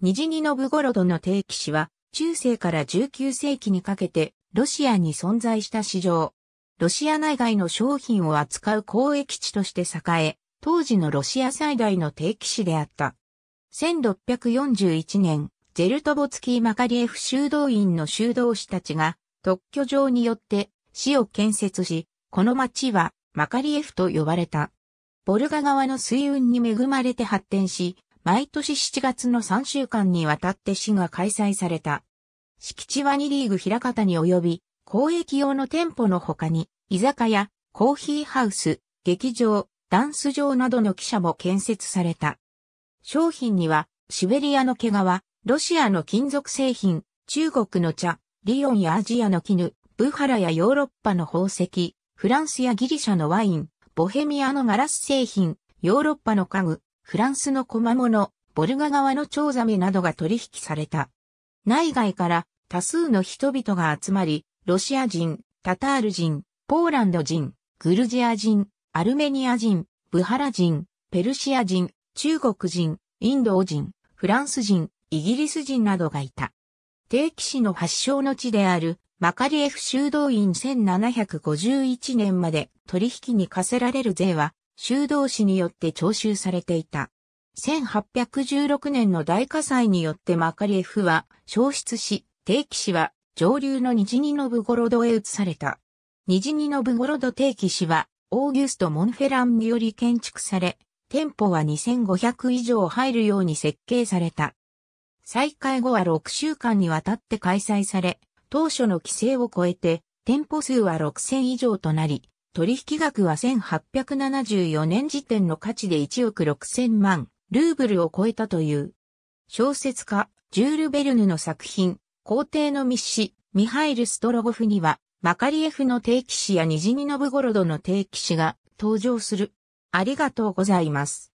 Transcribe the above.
ニジニノブゴロドの定期市は、中世から19世紀にかけて、ロシアに存在した市場。ロシア内外の商品を扱う交易地として栄え、当時のロシア最大の定期市であった。1641年、ゼルトボツキー・マカリエフ修道院の修道士たちが特許上によって市を建設し、この町はマカリエフと呼ばれた。ボルガ川の水運に恵まれて発展し、毎年7月の3週間にわたって市が開催された。敷地は2リーグ平方に及び、交易用の店舗の他に、居酒屋、コーヒーハウス、劇場、ダンス場などの記者も建設された。商品には、シベリアの毛皮、ロシアの金属製品、中国の茶、リヨンやアジアの絹、ブハラやヨーロッパの宝石、フランスやギリシャのワイン、ボヘミアのガラス製品、ヨーロッパの家具、フランスの小物、ボルガ川のチョウザメなどが取引された。内外から多数の人々が集まり、ロシア人、タタール人、ポーランド人、グルジア人、アルメニア人、ブハラ人、ペルシア人、中国人、インド人、フランス人、イギリス人などがいた。定期市の発祥の地であるマカリエフ修道院1751年まで取引に課せられる税は修道士によって徴収されていた。1816年の大火災によってマカリエフは消失し、定期市は上流のニジニノブゴロドへ移された。ニジニノブゴロド定期市はオーギュスト・モンフェランにより建築され、店舗は2500以上入るように設計された。再開後は6週間にわたって開催され、当初の規制を超えて、店舗数は6000以上となり、取引額は1874年時点の価値で1億6000万ルーブルを超えたという。小説家、ジュール・ベルヌの作品、皇帝の密使、ミハイル・ストロゴフには、マカリエフの定期詩やニジニノブゴロドの定期詩が登場する。ありがとうございます。